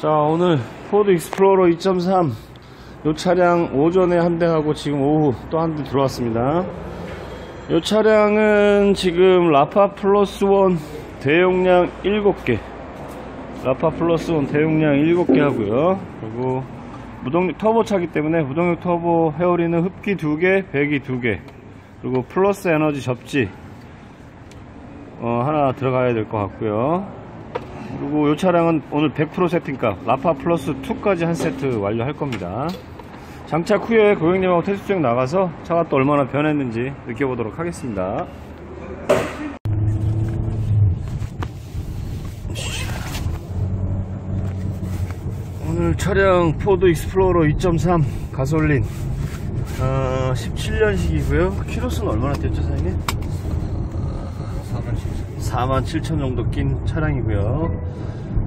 자 오늘 포드 익스플로러 2.3 이 차량 오전에 한 대 하고 지금 오후 또 한 대 들어왔습니다. 이 차량은 지금 라파 플러스 원 대용량 7개. 라파 플러스 원 대용량 7개 하고요. 그리고 무동력 터보 차기 때문에 무동력 터보 회오리는 흡기 2개 배기 2개. 그리고 플러스 에너지 접지 어, 하나 들어가야 될 것 같고요 그리고 이 차량은 오늘 100% 세팅값 라파 플러스 2까지 한 세트 완료할 겁니다. 장착 후에 고객님하고 테스트 중 나가서 차가 또 얼마나 변했는지 느껴보도록 하겠습니다. 오늘 차량 포드 익스플로러 2.3 가솔린. 어, 17년식이고요. 키로수는 얼마나 뛰었죠 사장님? 4만 7천 정도 뛴 차량이고요.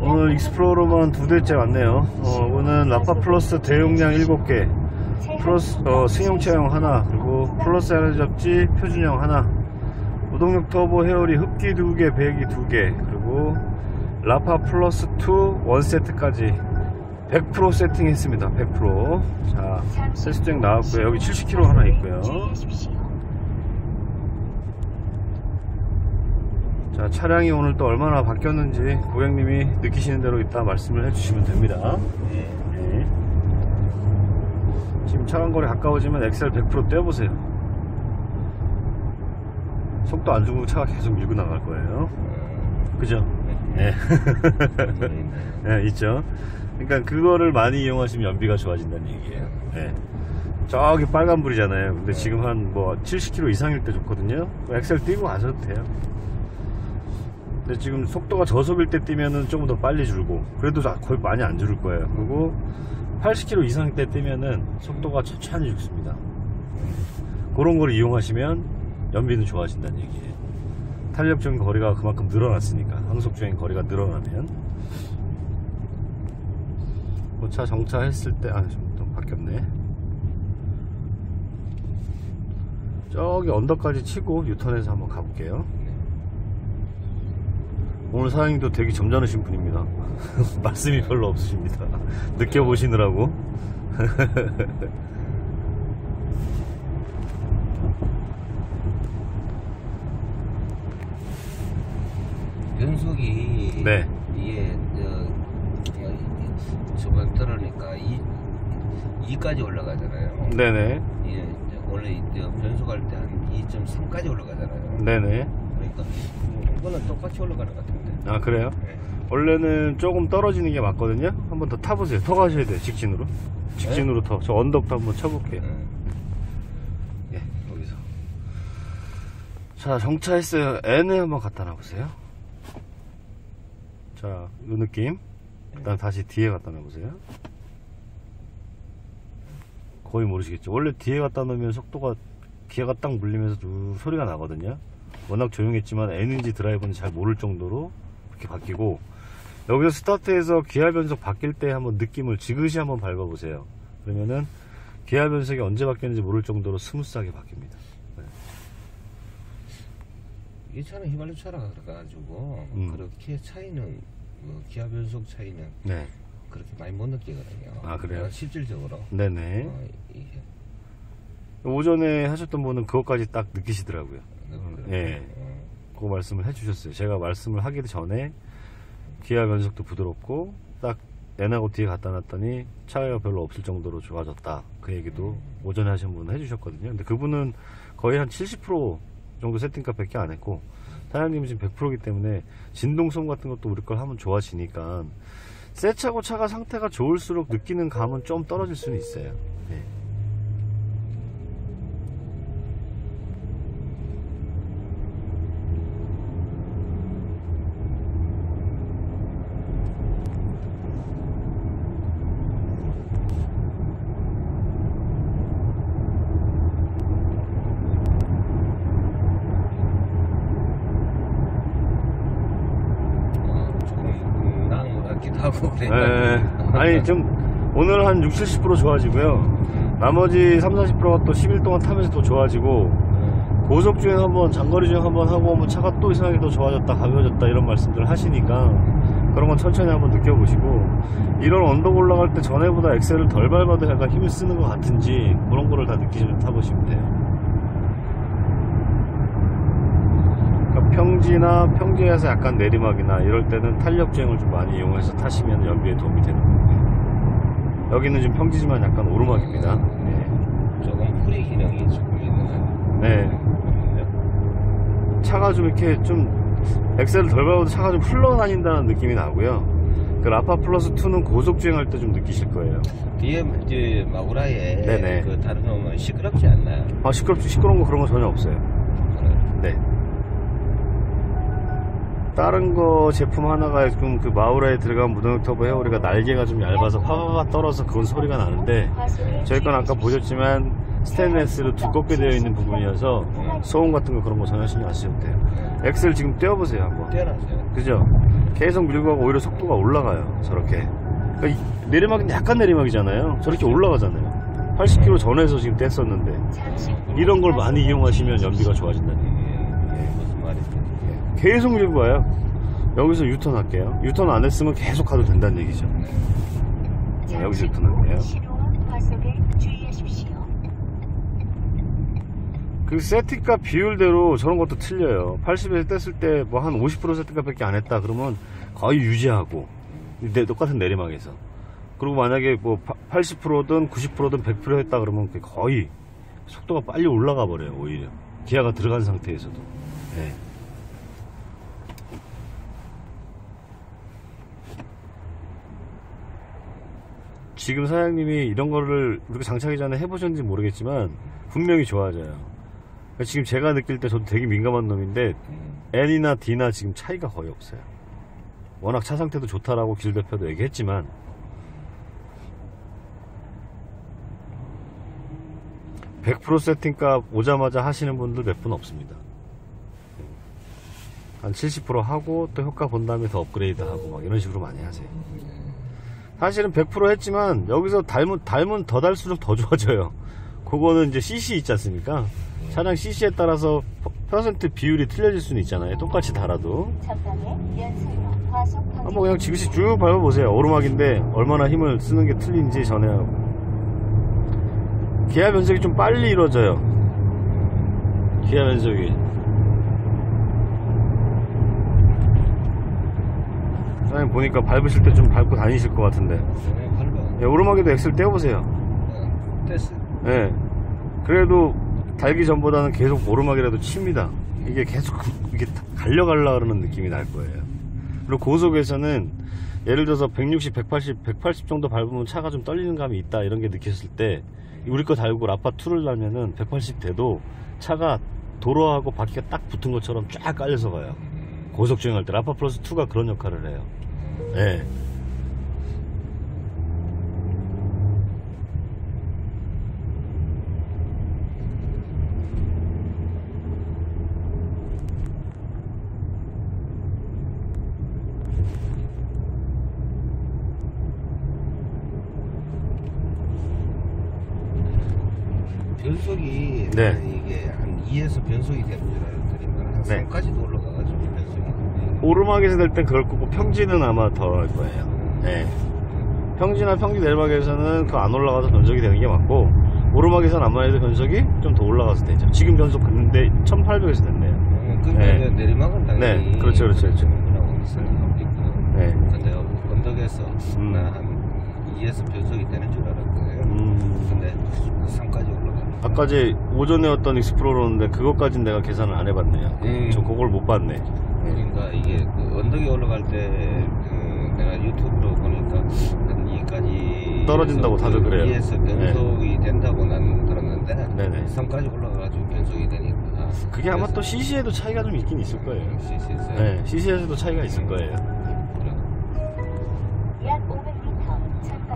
오늘 익스플로러만 두 대째 왔네요. 어, 이거는 라파 플러스 대용량 7개. 플러스 어, 승용 차용 하나 그리고 플러스 에너지 접지 표준형 하나. 무동력 터보 회오리 흡기 2개 배기 2개 그리고 라파 플러스 2 one 세트까지 100% 세팅했습니다. 100%자 세수증 나왔고요. 여기 70km 하나 있고요 자 차량이 오늘 또 얼마나 바뀌었는지 고객님이 느끼시는 대로 이따 말씀을 해주시면 됩니다. 네. 지금 차간거리 가까워지면 엑셀 100% 떼어보세요. 속도 안 주고 차가 계속 밀고 나갈 거예요. 그죠? 네. 네. 있죠. 그러니까 그거를 많이 이용하시면 연비가 좋아진다는 얘기예요. 네. 저기 빨간불이잖아요. 근데 지금 한 뭐 70km 이상일 때 좋거든요. 엑셀 띄고 가셔도 돼요 근데 지금 속도가 저속일 때 뛰면은 조금 더 빨리 줄고 그래도 거의 많이 안 줄을 거예요. 그리고 80km 이상 때 뛰면은 속도가 천천히 죽습니다. 그런 걸 이용하시면 연비는 좋아진다는 얘기예요. 탄력적인 거리가 그만큼 늘어났으니까 항속주행 거리가 늘어나면. 뭐차 정차했을 때아좀또 바뀌었네. 저기 언덕까지 치고 유턴해서 한번 가볼게요 오늘 사장님도 되게 점잖으신 분입니다 말씀이 별로 없으십니다 느껴보시느라고 변속이 네. 이게 저, 저번 들으니까 이 2까지 올라가잖아요. 네네 예, 원래 변속할 때 한 2.3까지 올라가잖아요. 네네 그러니까 이거는 똑같이 올라가는 것 같은데. 아 그래요? 예. 원래는 조금 떨어지는 게 맞거든요. 한번 더 타보세요. 더 가셔야 돼요 직진으로. 직진으로 더. 저 언덕도 한번 쳐볼게요. 예. 예 여기서. 자 정차했어요. N에 한번 갖다 놔보세요. 자이 느낌. 일단 다시 뒤에 갖다 놔보세요. 거의 모르시겠죠? 원래 뒤에 갖다 놓으면 속도가 기아가 딱 물리면서 툭 소리가 나거든요. 워낙 조용했지만 N인지 드라이브는 잘 모를 정도로 이렇게 바뀌고 여기서 스타트해서 기아 변속 바뀔 때 한번 느낌을 지그시 한번 밟아 보세요 그러면은 기아 변속이 언제 바뀌는지 모를 정도로 스무스하게 바뀝니다 네. 이 차는 휘발유 차라 그래가지고 음. 그렇게 차이는 뭐 기아 변속 차이는 네. 그렇게 많이 못 느끼거든요. 아, 그래요? 어, 실질적으로. 네네 어, 오전에 하셨던 분은 그것까지 딱 느끼시더라고요 그- 예. 어, 그 말씀을 해주셨어요. 제가 말씀을 하기 전에 기아 변속도 부드럽고 딱 N하고 뒤에 갖다 놨더니 차이가 별로 없을 정도로 좋아졌다. 그 얘기도 오전에 하신 분은 해주셨거든요. 근데 그분은 거의 한 70% 정도 세팅값 밖에 안 했고 사장님은 지금 100%이기 때문에 진동성 같은 것도 우리 걸 하면 좋아지니까 새 차고 차가 상태가 좋을수록 느끼는 감은 좀 떨어질 수는 있어요. 네. 어, 조금 나은 그래. 네. 아니 좀 오늘 한 60, 70% 좋아지고요 나머지 3, 40%가 또 10일 동안 타면서 또 좋아지고 고속 주행 한번 장거리 주행 한번 하고 뭐 차가 또 이상하게 더 좋아졌다 가벼워졌다 이런 말씀들 하시니까 그런 건 천천히 한번 느껴보시고 이런 언덕 올라갈 때 전에보다 엑셀을 덜 밟아도 약간 힘을 쓰는 것 같은지 그런 거를 다 느끼시면 타보시면 돼요 그러니까 평지나 평지에서 약간 내리막이나 이럴 때는 탄력 주행을 좀 많이 이용해서 타시면 연비에 도움이 되는 거고요 여기는 지금 평지지만 약간 오르막입니다 네. 조금 후리 기능이 조금 있는 네. 차가 좀 이렇게 좀 엑셀을 덜 밟아도 차가 좀 흘러다닌다는 느낌이 나고요. 그 라파 플러스 2는 고속 주행할 때 좀 느끼실 거예요. 뒤에 이제 마구라에 네네. 그 다른 놈은 시끄럽지 않나요? 아 시끄럽지 시끄러운 거 그런 거 전혀 없어요. 네. 다른 거 제품 하나가 지금 그 마우라에 들어간 무동력 터보 헤어리가 날개가 좀 얇아서 화가가 떨어서 그런 소리가 나는데 저희 건 아까 보셨지만 스테인레스로 두껍게 되어 있는 부분이어서 소음 같은 거 그런 거 전혀 신경 안 쓰셔도 돼요. 엑셀 지금 떼어보세요 한번. 그죠? 계속 밀고 가고 오히려 속도가 올라가요. 저렇게. 그러니까 이 내리막은 약간 내리막이잖아요. 저렇게 올라가잖아요. 80km 전에서 지금 뗐었는데 이런 걸 많이 이용하시면 연비가 좋아진다는 얘기예요. 계속 밀고 가요. 여기서 유턴 할게요. 유턴 안 했으면 계속 가도 된다는 얘기죠. 네, 여기서 유턴 할게요. 과속에 주의하십시오. 그 세팅값 비율대로 저런 것도 틀려요. 80에서 뗐을 때 뭐 한 50% 세팅값 밖에 안 했다 그러면 거의 유지하고 내- 똑같은 내리막에서 그리고 만약에 뭐 80%든 90%든 100% 했다 그러면 거의 속도가 빨리 올라가 버려요 오히려 기아가 들어간 상태에서도 네. 지금 사장님이 이런 거를 우리가 장착하기 전에 해보셨는지 모르겠지만 분명히 좋아져요 그러니까 지금 제가 느낄 때 저도 되게 민감한 놈인데 음. N이나 D나 지금 차이가 거의 없어요. 워낙 차 상태도 좋다라고 길 대표도 얘기했지만 (100% 세팅값) 오자마자 하시는 분들 몇 분 없습니다 한 70% 하고 또 효과 본 다음에 더 업그레이드 하고 막 이런 식으로 많이 하세요 사실은 100% 했지만 여기서 달면 달면 더 달수록 더 좋아져요 그거는 이제 CC 있지 않습니까 차량 CC에 따라서 퍼- 퍼센트 비율이 틀려질 수는 있잖아요. 똑같이 달아도. 전방에 연소로 과속 방해. 한번 그냥 지그시 쭉 밟아보세요. 오르막인데 얼마나 힘을 쓰는 게 틀린지 전에하고. 기아 변속이 좀 빨리 이루어져요. 기아 변속이. 사장님 보니까 밟으실 때 좀 밟고 다니실 것 같은데. 네, 밟아. 예, 오르막에도 엑셀 떼어보세요. 어, 됐어. 예. 그래도 달기 전보다는 계속 오르막이라도 칩니다. 이게 계속 이게 갈려갈라 그러는 느낌이 날 거예요. 그리고 고속에서는 예를 들어서 160, 180, 180 정도 밟으면 차가 좀 떨리는 감이 있다 이런 게 느꼈을 때 우리 거 달고 라파 2를 달면은 180 돼도 차가 도로하고 바퀴가 딱 붙은 것처럼 쫙 깔려서 가요. 고속 주행할 때 라파 플러스 2가 그런 역할을 해요. 예. 변속이 네. 이게 한 2에서 변속이 되는 줄 알았더니만 한 네. 3까지도 올라가가지고. 오르막에서 될 땐 그럴 거고 평지는 아마 더할 거예요. 네. 평지나 평지 내리막에서는 그 안 올라가서 변속이 되는 게 맞고 오르막에서는 아마 해도 변속이 좀 더 올라가서 되죠. 지금 변속 근데 1800에서 됐네요. 어, 근데 네. 내리막은 당연히 네, 그렇죠, 그렇죠, 그렇죠. 네. 근데 언덕에서 음. 나한 2에서 변속이 되는 줄 알았거든요 음, 근데 3까지 올라가니까 아까 제 오전에 어떤 익스플로러인데 그것까지는 내가 계산을 안 해봤네요. 음. 저 그걸 못 봤네. 네. 그러니까 이게 그 언덕에 올라갈 때 그, 내가 유튜브로 보니까 한 2까지 떨어진다고 다들 그래요. 2에서 변속이 된다고 난 들었는데 네네. 3까지 올라가가지고 변속이 되니까 그게 아마 또 CC에도 차이가 좀 있긴 있을 거예요. CC에서 네, CC에서도 차이가 있을 거예요.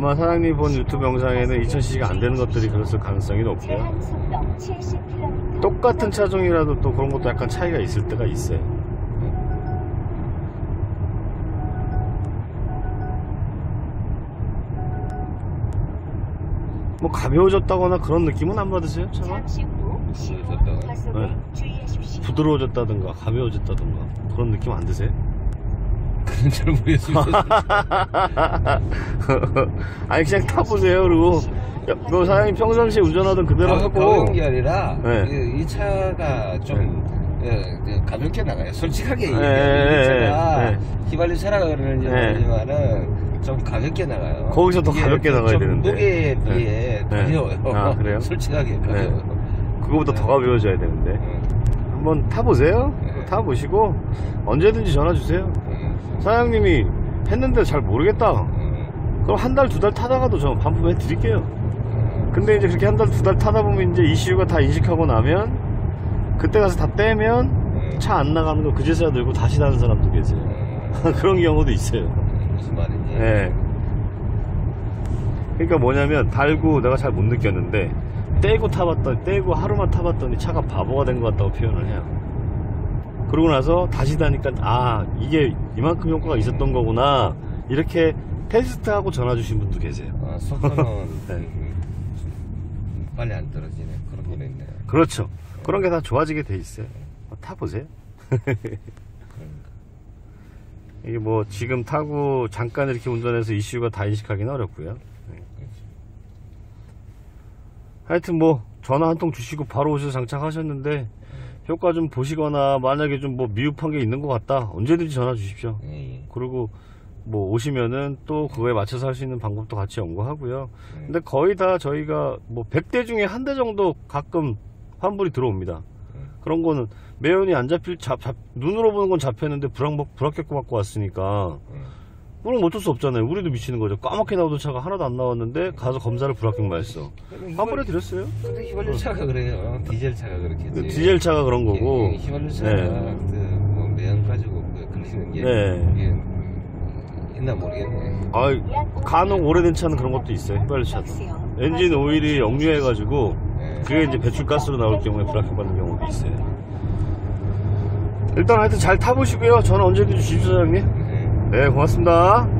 아마 사장님 본 유튜브 영상에는 2000cc가 안 되는 것들이 그랬을 가능성이 높고요. 제한 속도 70km. 똑같은 차종이라도 또 그런 것도 약간 차이가 있을 때가 있어요. 뭐 가벼워졌다거나 그런 느낌은 안 받으세요? 차가? 네. 부드러워졌다든가 가벼워졌다든가 그런 느낌 안 드세요? 잘 모르겠습니다. 아니 그냥 타보세요 그리고 야, 뭐 사장님 평상시에 운전하던 그대로 가- 하고 가벼운 게 아니라 네. 이, 이 차가 좀 예, 그 가볍게 나가요. 솔직하게 네, 얘기하면 이 차가 네. 휘발유 차라 그러는지 네. 모르지만은 좀 가볍게 나가요. 거기서 더 가볍게 나가야 좀 되는데. 무게에 네. 비해 네. 가벼워요. 아, 그래요? 솔직하게 가벼워요. 그거보다 더 가벼워져야 되는데 음, 한번 타보세요 네. 타보시고 언제든지 전화 주세요 음, 사장님이 했는데 잘 모르겠다 음, 그럼 한 달 두 달 타다가도 저 반품해 드릴게요 음. 근데 이제 그렇게 한 달 두 달 타다 보면 이제 이슈가 다 인식하고 나면 그때 가서 다 떼면 음, 차안 나가는 거 그제서야 들고 다시 다는 사람도 계세요 음, 그런 경우도 있어요 무슨 말인지. 예. 그러니까 뭐냐면 달고 내가 잘 못 느꼈는데 떼고 타봤더니 떼고 하루만 타봤더니 차가 바보가 된 것 같다고 표현을 해요. 그러고 나서 다시 다니까 아 이게 이만큼 효과가 있었던 거구나 이렇게 테스트하고 전화 주신 분도 계세요. 아, 속도는 네. 음, 빨리 안 떨어지네. 그런 거는 있네요. 그렇죠. 그런 게 다 좋아지게 돼 있어요. 어, 타보세요. 그러니까. 이게 뭐 지금 타고 잠깐 이렇게 운전해서 이슈가 다 인식하기는 어렵고요. 네. 하여튼 뭐 전화 한 통 주시고 바로 오셔서 장착하셨는데 효과 좀 보시거나 만약에 좀 뭐 미흡한 게 있는 것 같다 언제든지 전화 주십시오. 예, 예. 그리고 뭐 오시면은 또 그거에 맞춰서 할 수 있는 방법도 같이 연구하고요. 네. 근데 거의 다 저희가 뭐 100대 중에 한 대 정도 가끔 환불이 들어옵니다. 음. 그런 거는 매연이 안 잡힐 잡, 잡- 눈으로 보는 건 잡혔는데 불합 불합격고 갖고 왔으니까 음. 그럼 어쩔 수 없잖아요. 우리도 미치는 거죠. 까맣게 나오던 차가 하나도 안 나왔는데 가서 검사를 불합격만 했어. 환불해 드렸어요. 근데 휘발유 차가 그래요. 디젤 차가 그렇겠지. 그 디젤 차가 그런 거고. 예, 예, 휘발유 차가 네. 그뭐 매연 가지고 그 걸리는 게 네. 이게 음, 있나 모르겠네. 아, 간혹 오래된 차는 그런 것도 있어요. 휘발유 차도. 엔진 오일이 역류해가지고 네. 그게 이제 배출가스로 나올 경우에 불합격 받는 경우도 있어요. 일단 하여튼 잘 타보시고요. 전화 언제든지 주십시오, 사장님. 네. 네, 고맙습니다.